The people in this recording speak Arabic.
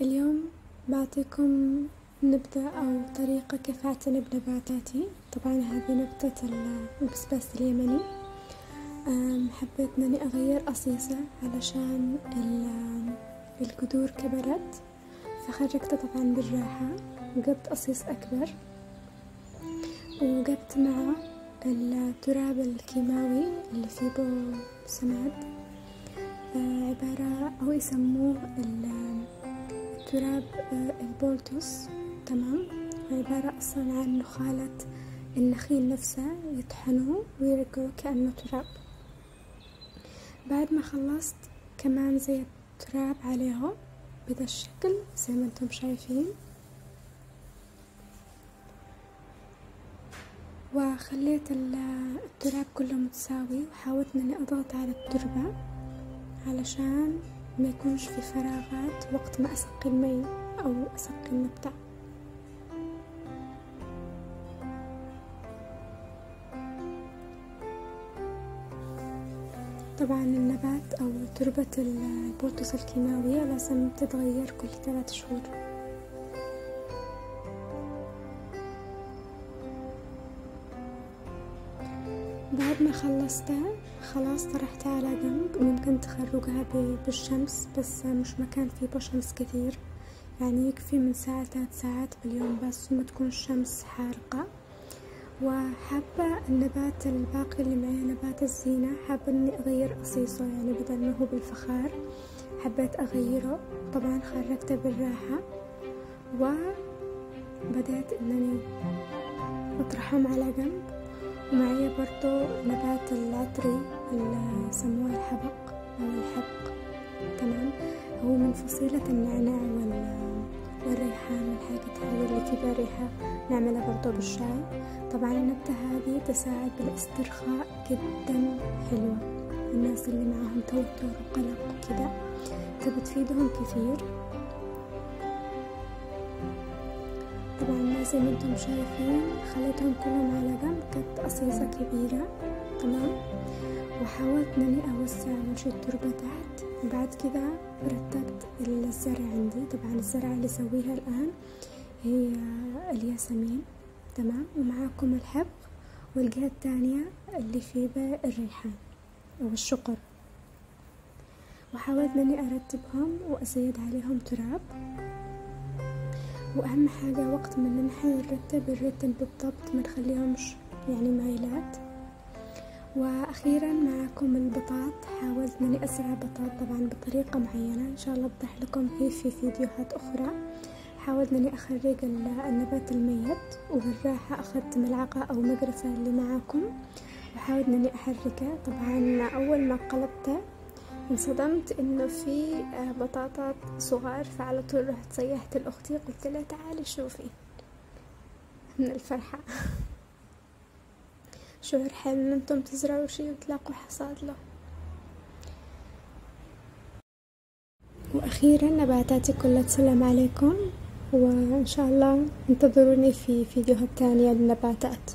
اليوم بعطيكم نبذة أو طريقة كيف أعتني بنباتاتي. طبعا هذه نبتة البسباس اليمني. حبيت إني أغير قصيصة علشان الجذور كبرت. فخرجتها طبعا بالراحة وجبت قصيص أكبر. وجبت معه التراب الكيماوي اللي فيه سماد آه، عبارة أو يسموه التراب آه، البولتوس. تمام؟ عبارة أصلا عن نخالة النخيل نفسه يطحنوه ويرجعوه كأنه تراب. بعد ما خلصت كمان زي التراب عليهم بهذا الشكل زي ما أنتم شايفين. وخليت التراب كله متساوي وحاولت إني أضغط على التربة علشان ما يكونش في فراغات وقت ما أسقي المي أو أسقي النبتة طبعا النبات أو تربة البوتوس الكيماوية لازم تتغير كل ثلاث شهور. بعد ما خلصتها خلاص طرحتها على جنب. ممكن تخرجها بالشمس بس مش مكان فيه شمس كثير. يعني يكفي من ساعة ثلاث ساعات باليوم بس وما تكون الشمس حارقة. وحابة النبات الباقي اللي معي نبات الزينة. حابة إني أغير قصيصه يعني بدل ما هو بالفخار. حبيت أغيره. طبعا خرجته بالراحة. وبدأت إنني أطرحهم على جنب. ومعي برضو نبات العطري اللي يسموه الحبق أو الحبق. تمام؟ هو من فصيلة النعناع والريحان والحاجات هذه اللي فيها ريحة نعملها برضو بالشاي. طبعا النبتة هذه تساعد بالاسترخاء جدا حلوة. الناس اللي معاهم توتر وقلق وكذا فبتفيدهم كثير زي ما أنتم شايفين خليتهم كلهم على جنب كانت قصيصة كبيرة تمام؟ وحاولت اني أوسع وش التربة تحت. بعد كذا رتبت الزرع عندي. طبعا الزرع اللي سويها الآن هي الياسمين تمام؟ ومعاكم الحبق والجهة الثانية اللي في الريحان أو الشقر. وحاولت اني أرتبهم وازيد عليهم تراب. وأهم حاجة وقت ما نحن نرتب نرتب بالضبط ما نخليهمش يعني مايلات. وأخيرا معكم البطاط حاولت اني ازرع بطاط طبعا بطريقة معينة إن شاء الله اوضح لكم هي في فيديوهات أخرى. حاولت اني اخرج النبات الميت وبالراحة أخذت ملعقة أو مقرفة اللي معاكم وحاولت اني احركه طبعا أول ما قلبته انصدمت إنه في آه، بطاطا صغار فعلى طول رحت صيحت لاختي قلت لها تعالي شوفي. من الفرحة. شعور حلو ان أنتم تزرعوا شي وتلاقوا حصاد له. وأخيرا نباتاتي كلها تسلم عليكم وإن شاء الله انتظروني في فيديوهات تانية للنباتات.